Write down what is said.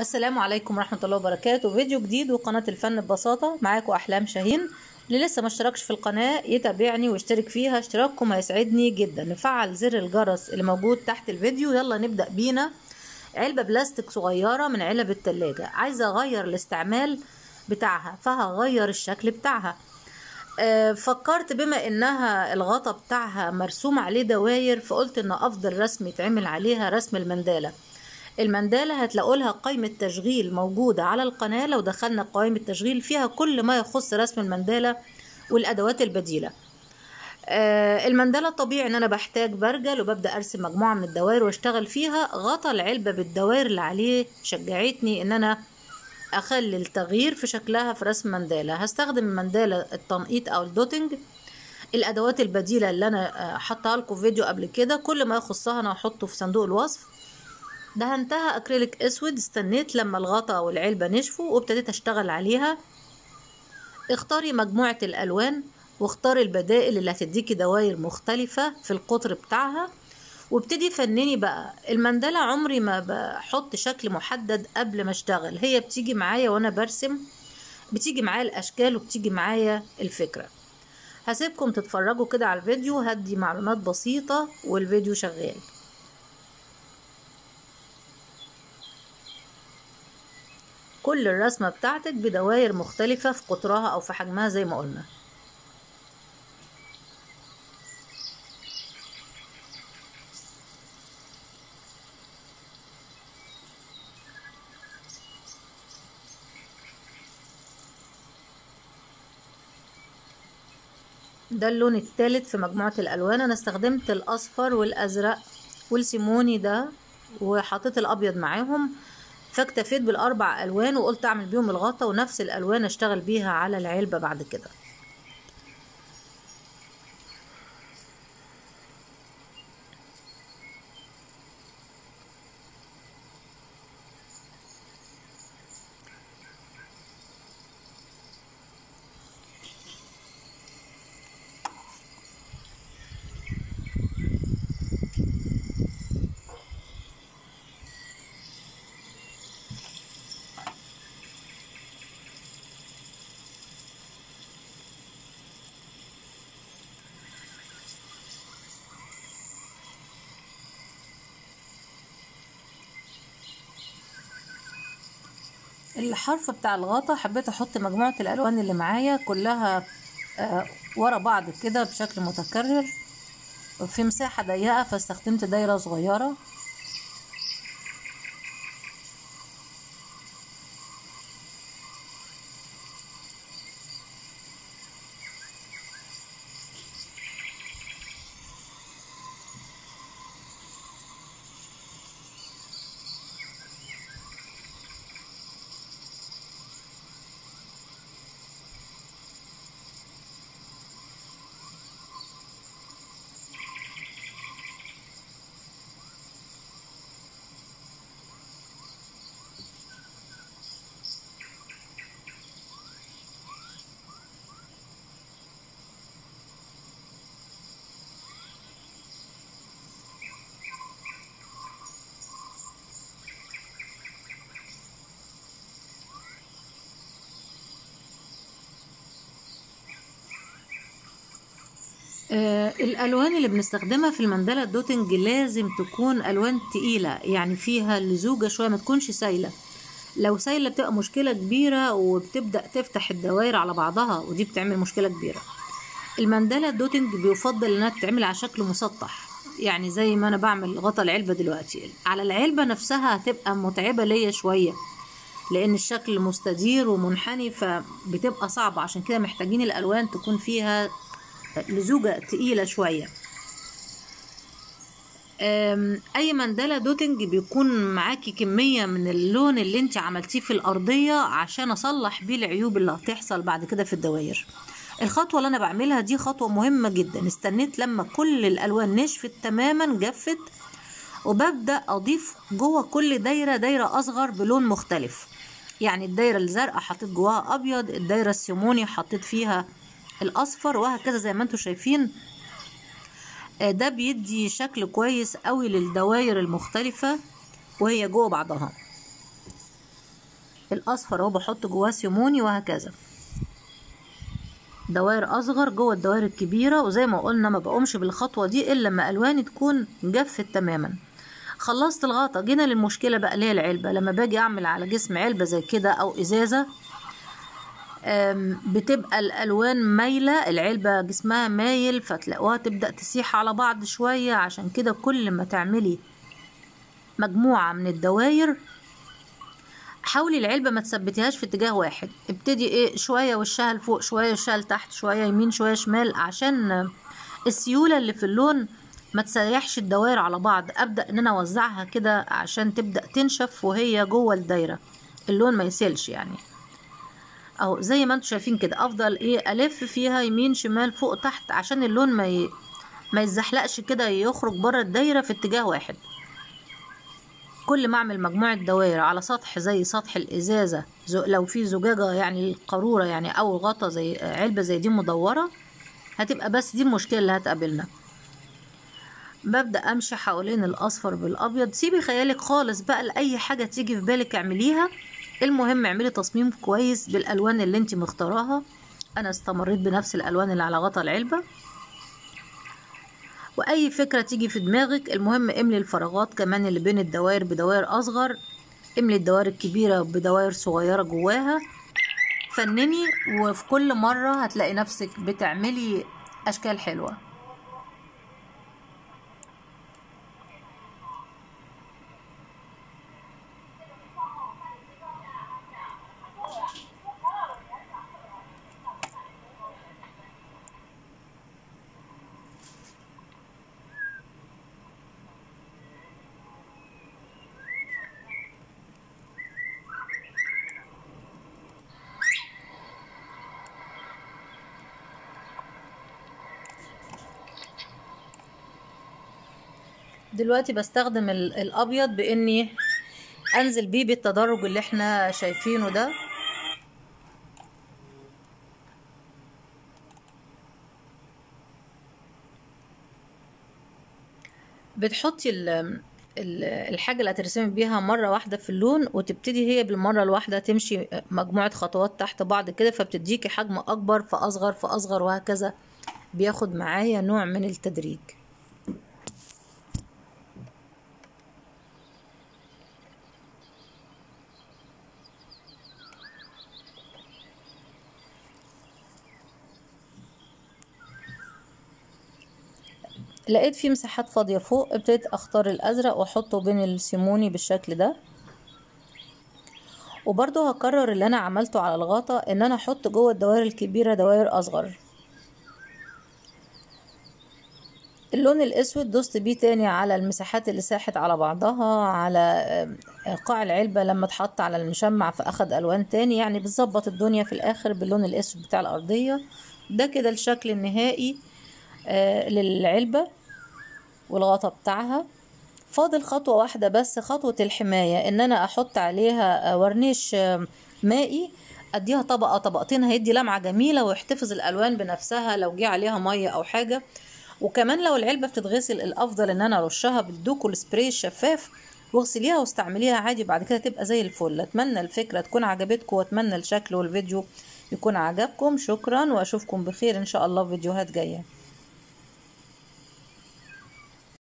السلام عليكم ورحمة الله وبركاته. فيديو جديد وقناة الفن ببساطة. معاكم أحلام شاهين اللي لسه ما اشتركش في القناة يتابعني ويشترك فيها. اشتراككم هيسعدني جدا. نفعل زر الجرس اللي موجود تحت الفيديو. يلا نبدأ بينا. علبة بلاستيك صغيرة من علب التلاجة. عايزة أغير الاستعمال بتاعها فهغير الشكل بتاعها. آه، فكرت بما إنها الغطا بتاعها مرسوم عليه دواير فقلت إن أفضل رسم يتعمل عليها رسم المندالة. المندالة هتلاقوا لها قائمة تشغيل موجودة على القناة. لو دخلنا قائمة تشغيل فيها كل ما يخص رسم المندالة والأدوات البديلة. آه المندالة طبيعي إن أنا بحتاج برجل وببدأ أرسم مجموعة من الدوائر وأشتغل فيها. غطا العلبة بالدوائر اللي عليه شجعتني إن أنا أخلي التغيير في شكلها في رسم مندالة. هستخدم المندالة التنقيط أو الدوتنج. الأدوات البديلة اللي أنا حطها لكم في فيديو قبل كده كل ما يخصها أنا هحطه في صندوق الوصف. دهنتها أكريليك أسود استنيت لما الغطا والعلبة نشفوا وابتديت أشتغل عليها. اختاري مجموعة الألوان واختاري البدائل اللي هتديكي دواير مختلفة في القطر بتاعها. وابتدي فنني بقى. المندلة عمري ما بحط شكل محدد قبل ما أشتغل. هي بتيجي معايا وأنا برسم بتيجي معايا الأشكال وبتيجي معايا الفكرة. هسيبكم تتفرجوا كده على الفيديو هدي معلومات بسيطة والفيديو شغال. كل الرسمة بتاعتك بدوائر مختلفة في قطرها أو في حجمها زي ما قلنا. ده اللون الثالث في مجموعة الألوان. أنا استخدمت الأصفر والأزرق والسيموني ده وحطيت الأبيض معاهم. فاكتفيت بالأربع ألوان وقلت أعمل بيهم الغطا ونفس الألوان أشتغل بيها على العلبة بعد كده. الحرف بتاع الغطا حبيت أحط مجموعة الألوان اللي معايا كلها آه ورا بعض كده بشكل متكرر في مساحة ضيقة فاستخدمت دايرة صغيرة. آه الألوان اللي بنستخدمها في المندلة ال dotting لازم تكون ألوان تقيلة يعني فيها لزوجة شوية ما تكونش سايلة. لو سايلة بتبقى مشكلة كبيرة وبتبدأ تفتح الدوائر على بعضها ودي بتعمل مشكلة كبيرة. المندلة ال dotting بيفضل إنها تتعمل على شكل مسطح يعني زي ما أنا بعمل غطا العلبة دلوقتي. على العلبة نفسها هتبقى متعبة ليا شوية لأن الشكل مستدير ومنحني فبتبقى صعبة. عشان كده محتاجين الألوان تكون فيها لزوجة تقيلة شوية. أي مندلة dotting بيكون معاكي كمية من اللون اللي انت عملتيه في الأرضية عشان أصلح بيه العيوب اللي هتحصل بعد كده في الدوائر. الخطوة اللي أنا بعملها دي خطوة مهمة جدا. استنيت لما كل الألوان نشفت تماما جفت وببدأ أضيف جوه كل دايرة دايرة أصغر بلون مختلف. يعني الدايرة الزرقاء حطيت جواها أبيض الدايرة السيموني حطيت فيها الأصفر وهكذا زي ما أنتم شايفين. ده بيدي شكل كويس قوي للدوائر المختلفة وهي جوه بعضها. الأصفر اهو بحط جواه سيموني وهكذا. دوائر أصغر جوه الدوائر الكبيرة وزي ما قلنا ما بقومش بالخطوة دي إلا لما ألواني تكون جفت تماما. خلصت الغطا جينا للمشكلة بقى اللي هي العلبة. لما باجي أعمل على جسم علبة زي كده أو إزازة بتبقى الألوان مايلة العلبة جسمها مايل فتلاقوها تبدأ تسيح على بعض شوية. عشان كده كل ما تعملي مجموعة من الدواير حاولي العلبة ما تثبتيهاش في اتجاه واحد. ابتدي إيه شوية وشها لفوق شوية وشها لتحت شوية يمين شوية شمال عشان السيولة اللي في اللون ما تسيحش الدوائر على بعض. أبدأ إن أنا أوزعها كده عشان تبدأ تنشف وهي جوه الدايرة. اللون ما يسيلش يعني. اهو زي ما أنتم شايفين كده أفضل إيه ألف فيها يمين شمال فوق تحت عشان اللون ما ي... ما يتزحلقش كده يخرج بره الدايرة في اتجاه واحد. كل ما أعمل مجموعة دوائر على سطح زي سطح الإزازة لو في زجاجة يعني القارورة يعني أو غطا زي علبة زي دي مدورة هتبقى بس دي المشكلة اللي هتقابلنا. ببدأ أمشي حوالين الأصفر بالأبيض. سيبي خيالك خالص بقى لأي حاجة تيجي في بالك اعمليها. المهم اعملي تصميم كويس بالألوان اللي انت مختاراها. أنا استمريت بنفس الألوان اللي على غطا العلبة. وأي فكرة تيجي في دماغك المهم املي الفراغات كمان اللي بين الدوائر بدوائر أصغر. املي الدوائر الكبيرة بدوائر صغيرة جواها. فنني وفي كل مرة هتلاقي نفسك بتعملي أشكال حلوة. دلوقتي بستخدم ال- الأبيض بإني أنزل بيه بالتدرج اللي إحنا شايفينه ده. بتحطي ال ال- الحاجة اللي هترسمي بيها مرة واحدة في اللون وتبتدي هي بالمرة الواحدة تمشي مجموعة خطوات تحت بعض كده فبتديكي حجم أكبر فأصغر فأصغر وهكذا. بياخد معايا نوع من التدريج. لقيت في مساحات فاضية فوق ابتديت أختار الأزرق وأحطه بين السيموني بالشكل ده. وبرضو هكرر اللي أنا عملته على الغطا إن أنا أحط جوه الدوائر الكبيرة دوائر أصغر. اللون الأسود دوست بيه تاني على المساحات اللي ساحت على بعضها على آه، قاع العلبة لما اتحط على المشمع فأخد ألوان تاني يعني بتظبط الدنيا في الآخر باللون الأسود بتاع الأرضية. ده كده الشكل النهائي. للعلبة والغطا بتاعها. فاضل خطوة واحدة بس خطوة الحماية إن أنا أحط عليها آه، ورنيش آه، مائي أديها طبقة طبقتين هيدي لمعة جميلة ويحتفظ الألوان بنفسها لو جه عليها مية أو حاجة. وكمان لو العلبة بتتغسل الأفضل إن أنا أرشها بالدوك والسبراي الشفاف واغسليها واستعمليها عادي بعد كده تبقى زي الفل. أتمنى الفكرة تكون عجبتكم وأتمنى الشكل والفيديو يكون عجبكم. شكرا وأشوفكم بخير إن شاء الله في فيديوهات جاية.